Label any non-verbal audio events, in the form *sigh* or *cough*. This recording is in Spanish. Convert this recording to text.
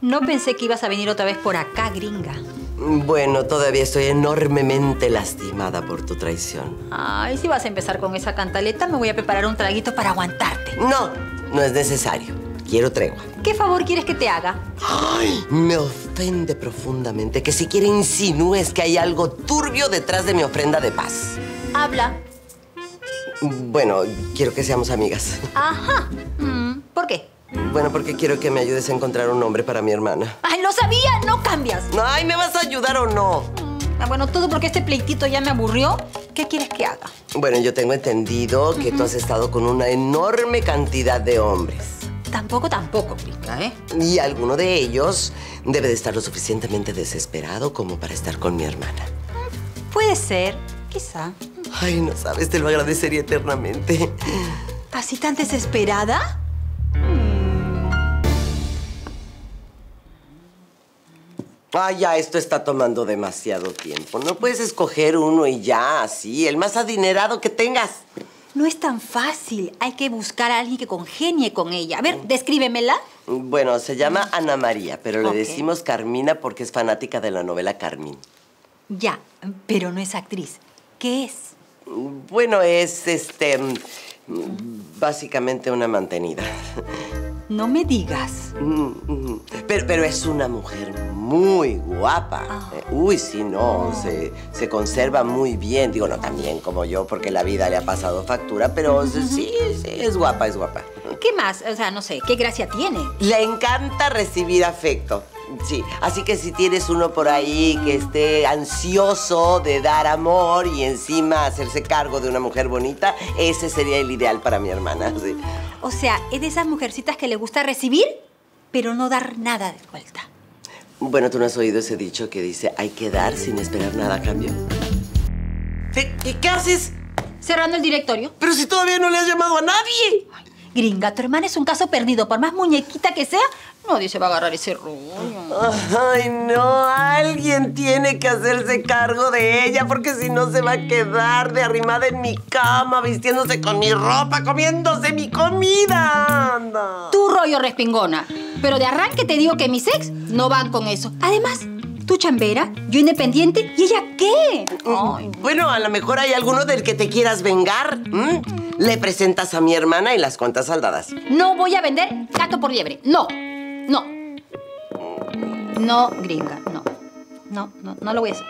No pensé que ibas a venir otra vez por acá, gringa. Bueno, todavía estoy enormemente lastimada por tu traición. Ay, si vas a empezar con esa cantaleta, me voy a preparar un traguito para aguantarte. No, no es necesario. Quiero tregua. ¿Qué favor quieres que te haga? Ay, me ofende profundamente que siquiera insinúes que hay algo turbio detrás de mi ofrenda de paz. Habla. Bueno, quiero que seamos amigas. Ajá. Mm. Bueno, porque quiero que me ayudes a encontrar un nombre para mi hermana. ¡Ay, lo sabía! ¡No cambias! Ay, ¿me vas a ayudar o no? Ah, bueno, todo porque este pleitito ya me aburrió. ¿Qué quieres que haga? Bueno, yo tengo entendido que tú has estado con una enorme cantidad de hombres. Tampoco, tampoco, gringa, ¿eh? Y alguno de ellos debe de estar lo suficientemente desesperado como para estar con mi hermana. Puede ser, quizá. Ay, no sabes, te lo agradecería eternamente. ¿Así tan desesperada? Ay, ya, esto está tomando demasiado tiempo. No puedes escoger uno y ya, así, el más adinerado que tengas. No es tan fácil. Hay que buscar a alguien que congenie con ella. A ver, descríbemela. Bueno, se llama Ana María, pero le decimos Carmina porque es fanática de la novela Carmín. Ya, pero no es actriz. ¿Qué es? Bueno, es, este, mm, básicamente una mantenida. No me digas. Mm, mm. Pero, pero es una mujer muy guapa. Ah. Eh, Uy, sí, no, se, se conserva muy bien. Digo, no tan bien como yo, porque la vida le ha pasado factura, pero sí, sí, es guapa, es guapa. ¿Qué más? O sea, no sé, ¿qué gracia tiene? Le encanta recibir afecto. Sí, así que si tienes uno por ahí que esté ansioso de dar amor y encima hacerse cargo de una mujer bonita, ese sería el ideal para mi hermana. *laughs* sí. O sea, es de esas mujercitas que le gusta recibir, pero no dar nada de vuelta. Bueno, tú no has oído ese dicho que dice hay que dar sin esperar nada a cambio. ¿Qué, qué- qué haces? Cerrando el directorio. Pero si todavía no le has llamado a nadie. Gringa, tu hermana es un caso perdido. Por más muñequita que sea, nadie se va a agarrar ese rollo. Ay, no, alguien tiene que hacerse cargo de ella porque si no se va a quedar de arrimada en mi cama, vistiéndose con mi ropa, comiéndose mi comida. Anda. Tu rollo respingona. Pero de arranque te digo que mis ex no van con eso. Además, tú chambera, yo independiente, ¿y ella qué? Ay, Bueno, a lo mejor hay alguno del que te quieras vengar. Le presentas a mi hermana y las cuentas saldadas. no voy a vender gato por liebre. No, no. No, gringa, no. No, no, no lo voy a hacer.